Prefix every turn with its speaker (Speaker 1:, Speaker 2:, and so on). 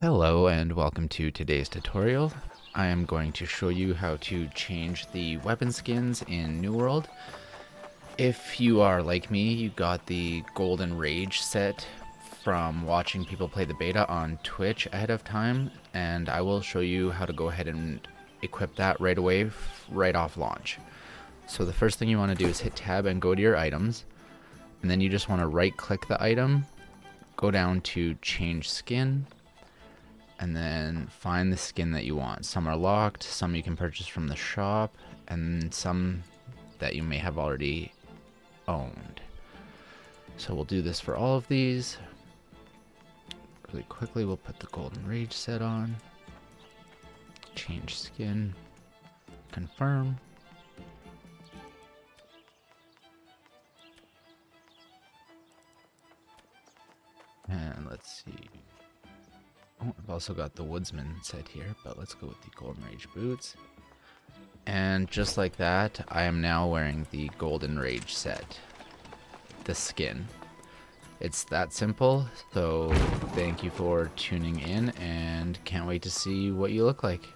Speaker 1: Hello and welcome to today's tutorial. I am going to show you how to change the weapon skins in New World. If you are like me, you got the Golden Rage set from watching people play the beta on Twitch ahead of time, and I will show you how to go ahead and equip that right away, right off launch. So the first thing you want to do is hit tab and go to your items, and then you just want to right click the item, go down to change skin, and then find the skin that you want. Some are locked, some you can purchase from the shop, and some that you may have already owned. So we'll do this for all of these. Really quickly, we'll put the Golden Rage set on. Change skin. Confirm. And let's see. Oh, I've also got the Woodsman set here, but let's go with the Golden Rage boots. And just like that, I am now wearing the Golden Rage set. The skin. It's that simple, so thank you for tuning in and can't wait to see what you look like.